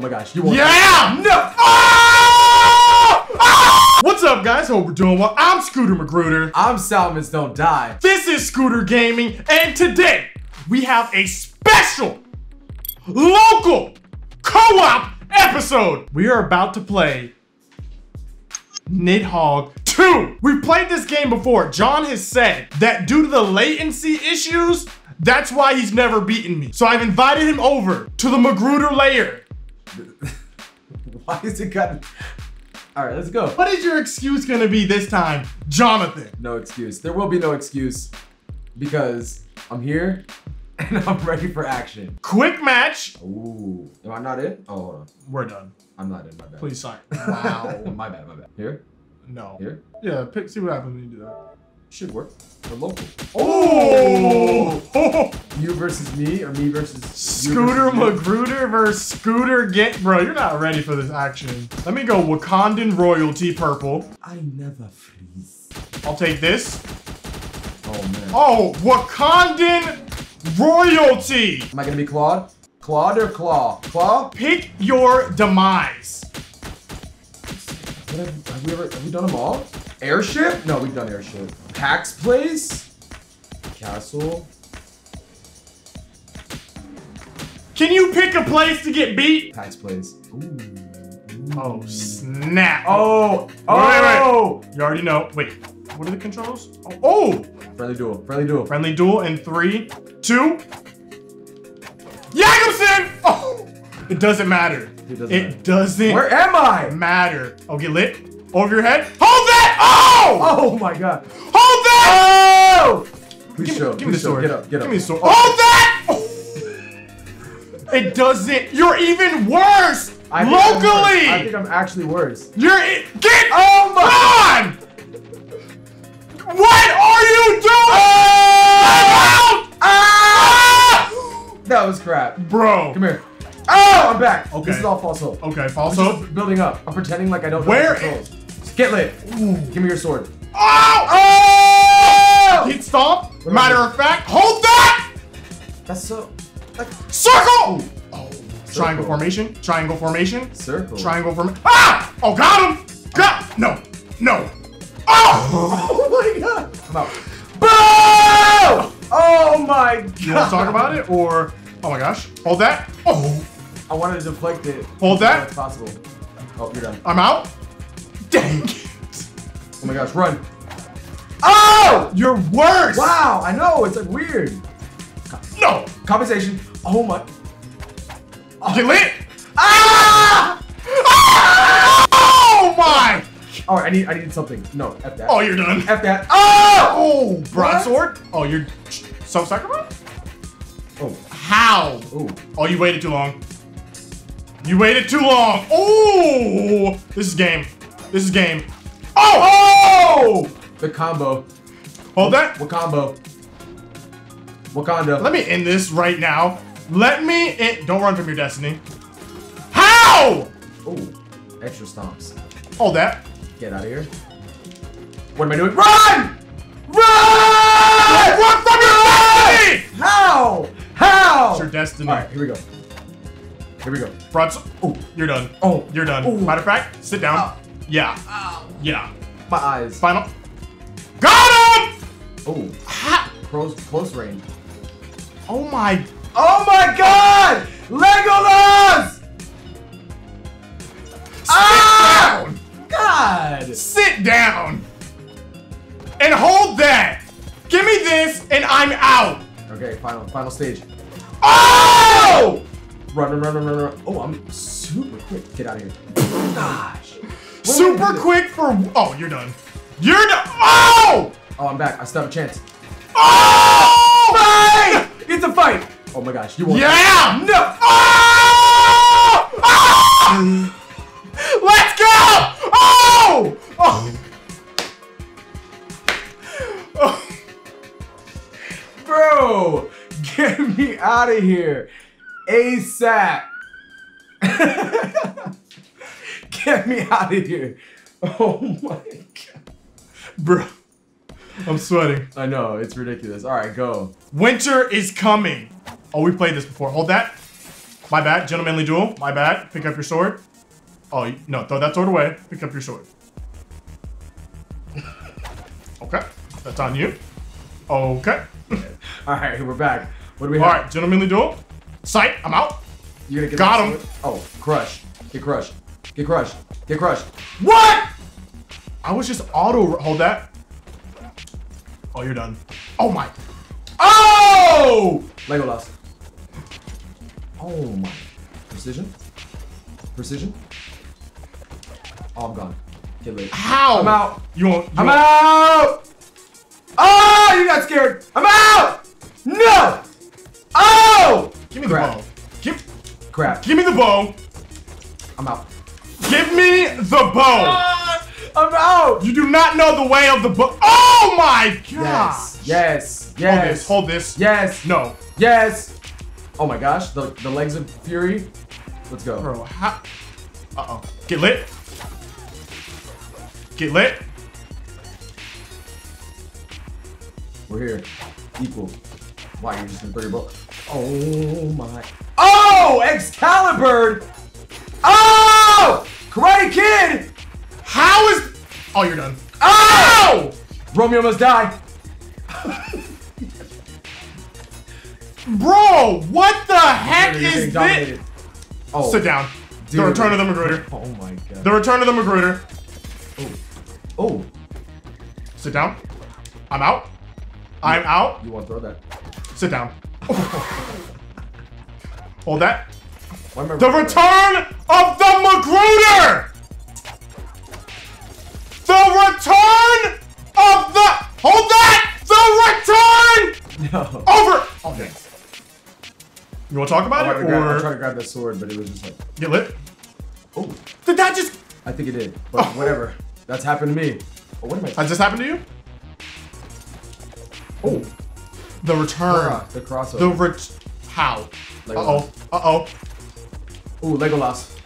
my gosh, you won. Yeah! No! Ah! Ah! What's up, guys? Hope we're doing well. I'm Scooter Magruder. I'm Salmons Don't Die. This is Scooter Gaming, and today we have a special local co-op episode. We are about to play Nidhogg 2. We've played this game before. John has said that due to the latency issues, that's why he's never beaten me. So I've invited him over to the Magruder lair. Why is it got? All right, let's go. What is your excuse gonna be this time, Jonathan? No excuse. There will be no excuse because I'm here and I'm ready for action. Quick match. Ooh, am I not in? Oh, hold on. We're done. I'm not in. My bad. Please sign. Wow. my bad. My bad. Here, no. here. Yeah, pick, see what happens when you do that. Should work. We're local. Oh! You versus me or me versus you Scooter versus? Magruder versus Scooter Get. Bro, you're not ready for this action. Let me go Wakandan Royalty Purple. I never freeze. I'll take this. Oh man. Oh, Wakandan Royalty. Am I gonna be Claude? Claude or Claw? Claw? Pick your demise. Have, have we ever have we done them all? Airship? No, we've done airship. Pax Place? Castle? Can you pick a place to get beat? Pax Place. Ooh. Oh, snap. Oh! oh wait, Oh! You already know. Wait, what are the controls? Oh, oh! Friendly duel. Friendly duel. Friendly duel in three, two. Yakobsen! Oh! It doesn't matter. It doesn't It matter. doesn't Where am I? matter. Oh, get lit. Over your head. Hold that! Oh! Oh my god. Hold that! Oh! Please Give, show. me- give me the please sword. Get up. Get up. Give me the sword. Hold that! Oh. It doesn't. You're even worse. I think I'm Locally. worse. I think I'm actually worse. You're i- get Oh my- on. What are you doing? Oh! Ah! That was crap. Bro. Come here. Oh, I'm back. Okay. This is all false hope. Okay, I'm false just hope. building up. I'm pretending like I don't know Where the controls. Get lit. Give me your sword. Oh! Oh! Hit stomp. Matter of fact, hold that. That's so. Like, Circle. Oh. Triangle formation. Triangle formation. circle. Triangle formation. Ah! Oh, got him. Got. No. No. Oh! Oh my god. I'm out. Boom! Oh my god. You want to talk about it or? Oh my gosh. Hold that. Oh. I wanted to deflect it. Hold that. If possible. Oh, you're done. I'm out. Dang it. Oh my gosh, run. Oh! You're worse. Wow, I know, it's like weird. No. Compensation. Oh my. Get lit. Ah! Oh my. Oh, I need I need something. No, F that. Oh, you're done. F that. Oh! Oh, broadsword. Oh, you're self-sacrifice. Oh. How? Ooh. Oh, you waited too long. You waited too long. Oh, this is game. This is game. Oh, oh! The combo. Hold that. What combo? Wakanda. Let me end this right now. Let me in. Don't run from your destiny. How? Ooh. Extra stomps. Hold that. Get out of here. What am I doing? Run! Run! Run from your destiny. How? How? It's your destiny. All right, here we go. Here we go. Broadsword. Oh, you're done. Oh. You're done. Ooh. Matter of fact, sit down. Ow. Yeah. Ow. Yeah. My eyes. Final. Got him! Oh. Ha! Close, close range. Oh my. Oh my god! Legolas! Ah! Down. God! Sit down. And hold that. Give me this and I'm out. Okay, final, final stage. Oh! Run, run, run, run, run, run. Oh, I'm super quick. Get out of here. Gosh. Super quick for. Oh, you're done. You're done. Oh! Oh, I'm back. I still have a chance. Oh! Fight! It's a fight! Oh my gosh, you won. Yeah! No! Oh! Oh! Let's go! Oh! Oh! Oh! Bro! Get me out of here! ASAP! Get me out of here! Oh my god. Bro, I'm sweating. I know, it's ridiculous. Alright, go. Winter is coming. Oh, we played this before. Hold that. My bad. Gentlemanly duel. My bad. Pick up your sword. Oh, no. Throw that sword away. Pick up your sword. Okay. That's on you. Okay. All right, we're back. What do we All have? right. Gentlemanly duel. Sight. I'm out. You're gonna get Got him. sword? Oh, crush. Get crushed. Get crushed. Get crushed. What? I was just auto. Hold that. Oh, you're done. Oh my. Oh! Legolas. Oh my. Precision? Precision? Oh, I'm gone. Get lit. How? I'm out. You won't. You I'm won't- out! Oh, you got scared. I'm out! No! Oh! Give me the Crap. bow. Give. Crap. Give me the bow. I'm out. Give me the bow. I'm out! You do not know the way of the bow. Oh my god. Yes. Yes. Yes. Hold this. Hold this. Yes. No. Yes. Oh my gosh. The, the legs of fury. Let's go. Bro, how? Uh oh. Get lit. Get lit. We're here. Equal. Why, you're just gonna throw your bow? Oh my. Oh! Excalibur! Oh! Karate Kid! How is? Oh, you're done. Oh! oh! Romeo must die. Bro, what the heck is this? Oh. Sit down. The return of the Magruder. Oh my god. The return of the Magruder. Oh. Oh. Sit down. I'm out. I'm out. You want to throw that? Sit down. Hold that. I The return of the Magruder! The return of the. Hold that! The return No. over. Okay. You want to talk about tried, to it grab, I tried to grab that sword, but it was just like, get lit? oh. Did that just? I think it did. But Oh. whatever. That's happened to me. Oh, what am I? Has this happened to you? Oh. The return. The crossover. The ret. How? Uh Legolas. oh. Ooh, Legolas.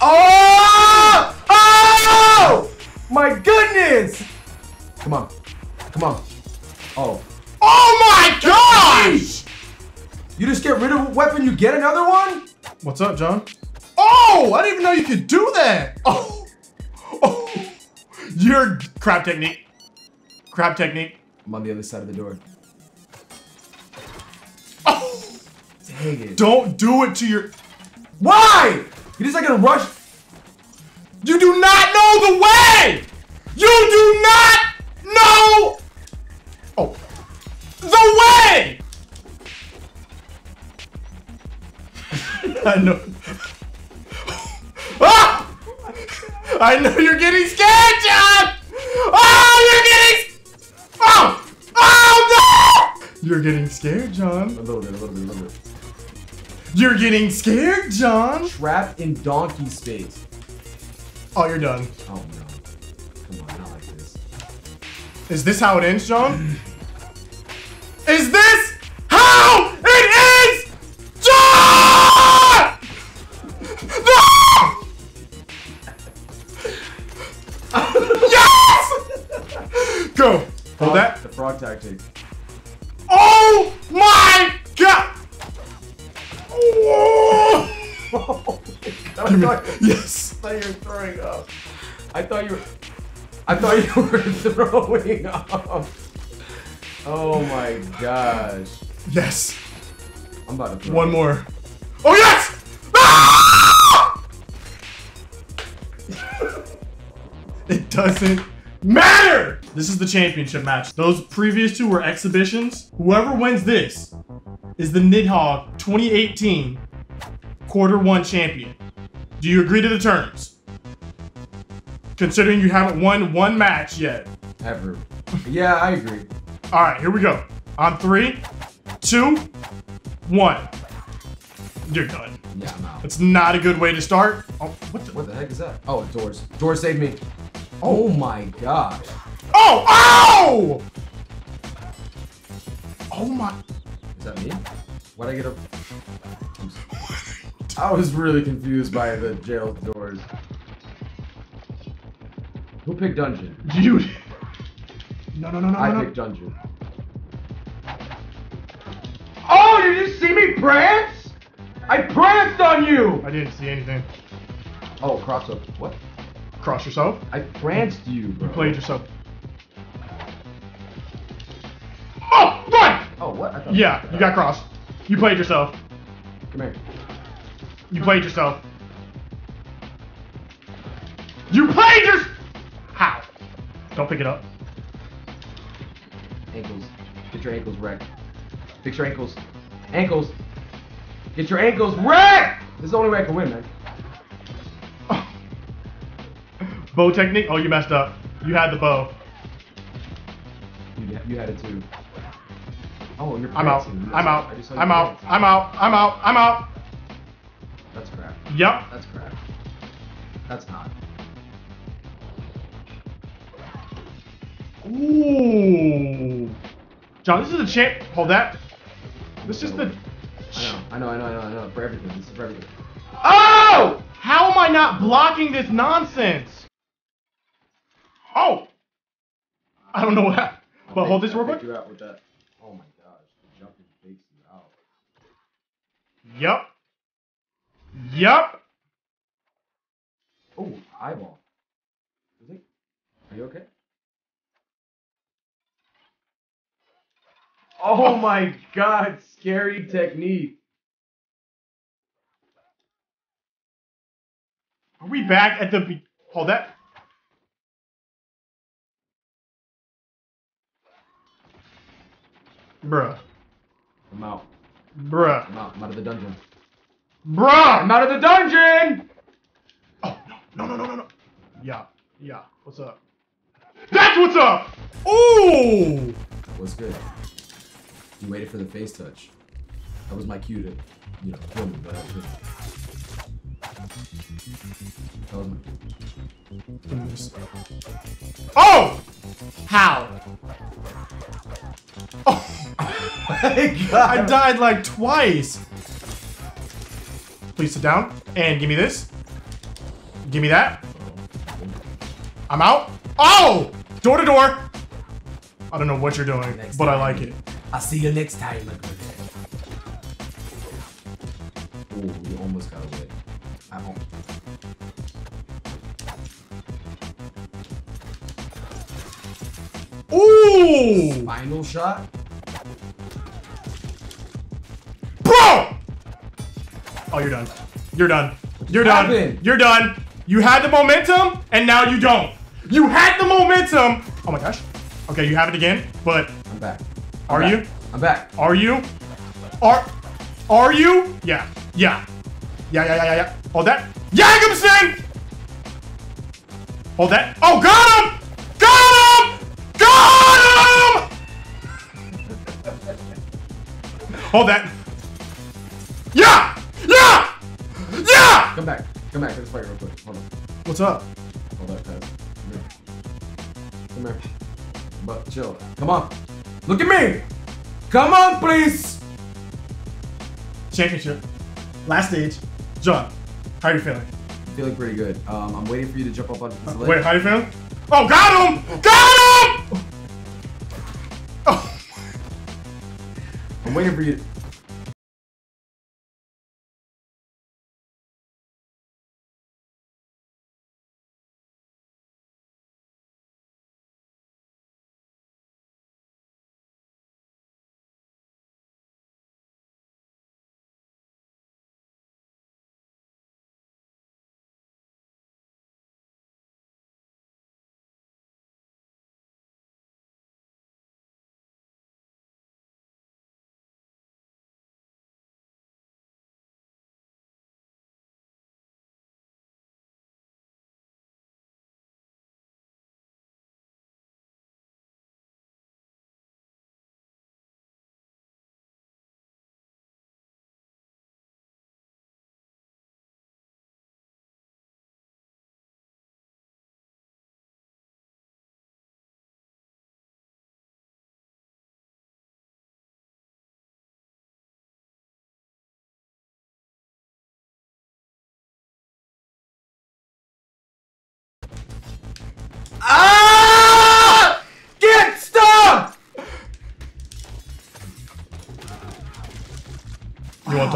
Oh! Oh! My goodness! Come on. Come on. Oh. Oh my gosh! You just get rid of a weapon, you get another one? What's up, John? Oh, I didn't even know you could do that. Oh, oh, your crab technique. Crab technique. I'm on the other side of the door. Oh, Dang it. don't do it to your. Why? You just like gonna rush. You do not know the way. You do not know. Oh, the way. I know. Ah! I know you're getting scared, John. Oh, you're getting. Oh, oh no! You're getting scared, A John. little bit, a little bit, a little bit. You're getting scared, John. Trapped in donkey space. Oh, you're done. Oh no. Come on, not like this. Is this how it ends, John? Is this how it ends, John? No! yes! Go. Hold that. The frog tactic. Oh my thought, yes. I thought you were throwing up. I thought you were. I thought you were throwing up. Oh my gosh. Yes. I'm about to throw One up. more. Oh yes! Ah! it doesn't matter. This is the championship match. Those previous two were exhibitions. Whoever wins this is the Nidhogg 2018 quarter one champion. Do you agree to the terms? Considering you haven't won one match yet. Ever. Yeah, I agree. All right, here we go. On three, two, one. You're done. Yeah, I'm out. It's not a good way to start. Oh, what the? What the heck is that? Oh, doors. Doors save me. Oh my gosh. Oh! Ow! Oh my. Is that me? Why'd I get a... I'm s- I was really confused by the jail doors. Who picked dungeon? You. No, no, no, no, I no, no. picked dungeon. Oh, did you see me prance? I pranced on you! I didn't see anything. Oh, cross up. What? Cross yourself. I pranced you, bro. You played yourself. Oh, run! Oh, what? I thought- Yeah, you got crossed. You played yourself. Come here. You played yourself. You played your. How? Don't pick it up. Ankles. Get your ankles wrecked. Fix your ankles. Ankles. Get your ankles wrecked! This is the only way I can win, man. Bow technique. Oh, you messed up. You had the bow. You, you had it too. Oh, you're I'm out. I'm out. I just saw you I'm out. I'm out. I'm out. I'm out. Yep. That's crap. That's not. Ooh. John, this is the champ. Hold that. This is the. I know, I know, I know, I know, I know. For everything. This is for everything. Oh! How am I not blocking this nonsense? Oh! I don't know what happened. But hold this real quick. you out with that. Oh my gosh. The jumping fakes you out. Yup. Yup. Oh, eyeball. Is it? Are you okay? Oh, oh my god, scary technique. Are we back at the be- hold that? Bruh. I'm out. Bruh. I'm out. I'm out of the dungeon. Bruh! I'm out of the dungeon! Oh no, no, no, no, no, no. Yeah, yeah. What's up? That's what's up! Ooh! What's good? You waited for the face touch. That was my cue to, you know, kill me, but I was good. That was my... Oh! How? Oh, my god! I died like twice. Please sit down and give me this. Give me that. I'm out. Oh! Door to door. I don't know what you're doing, Next but I like it. I'll see you next time, my brother. Ooh, we almost got away. I al- Ooh! Final shot? Bro! Oh, you're done. You're done. You're done. happened? You're done. You had the momentum, and now you don't. You had the momentum. Oh my gosh. Okay, you have it again, but I'm back. I'm Are back. you? I'm back. are you? Are are you? Yeah. Yeah. Yeah, yeah, yeah, yeah, yeah. Hold that. Jacobson! Hold that. Oh, got him! Got him! Got him! Hold that. Yeah! Come back. Come back. Let's fight real quick. Hold on. What's up? Hold that fast. Come here. Come here. But chill. Come on. Look at me. Come on, please. Championship. Last stage. John, how are you feeling? Feeling pretty good. Um, I'm waiting for you to jump up onto this ledge. Wait, how you feeling? Oh, got him! Got him! Oh. I'm waiting for you.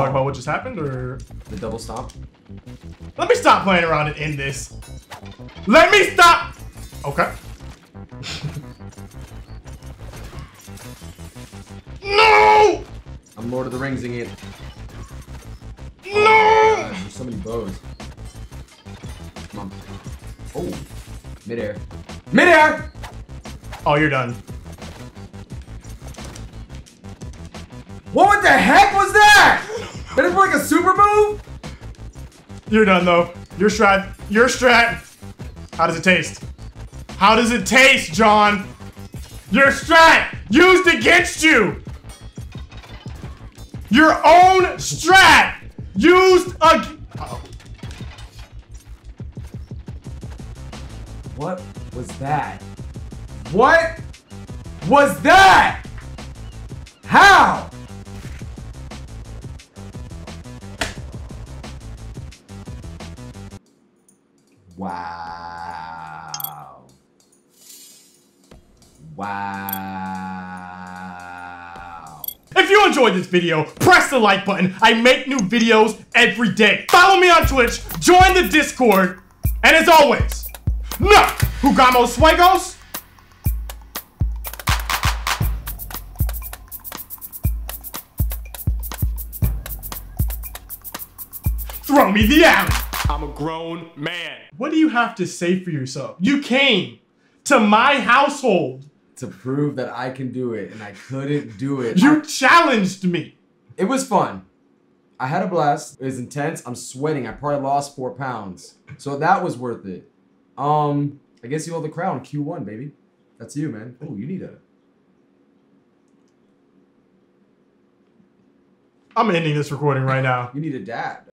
About what just happened, or The double stomp. let me stop playing around and end this. Let me stop. Okay. no! I'm Lord of the Ringsing it. No! Oh gosh, there's so many bows. Come on. Oh. Midair. Midair! Oh, you're done. What the heck was that? Is like a super move? You're done though. Your strat. Your strat. How does it taste? How does it taste, John? Your strat used against you. Your own strat used ag- oh. What was that? What was that? How? Wow. Wow. If you enjoyed this video, press the like button. I make new videos every day. Follow me on Twitch, join the Discord, and as always, no jugamos juegos. Throw me the alley. I'm a grown man. What do you have to say for yourself? You came to my household. To prove that I can do it and I couldn't do it. You challenged me. It was fun. I had a blast. It was intense. I'm sweating. I probably lost four pounds. So that was worth it. Um, I guess you hold the crown. Q1, baby. That's you, man. Oh, you need a. I'm ending this recording right now. You need a dad.